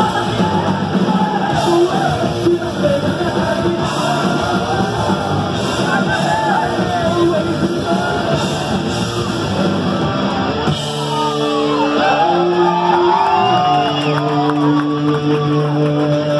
I'm Amen.